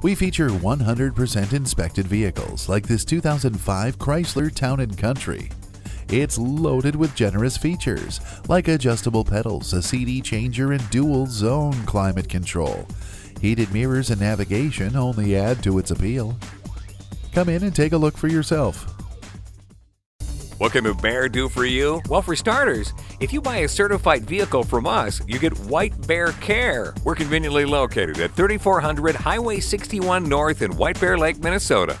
We feature 100% inspected vehicles like this 2005 Chrysler Town & Country. It's loaded with generous features like adjustable pedals, a CD changer, and dual zone climate control. Heated mirrors and navigation only add to its appeal. Come in and take a look for yourself. What can a bear do for you? Well, for starters, if you buy a certified vehicle from us, you get White Bear Care. We're conveniently located at 3400 Highway 61 North in White Bear Lake, Minnesota.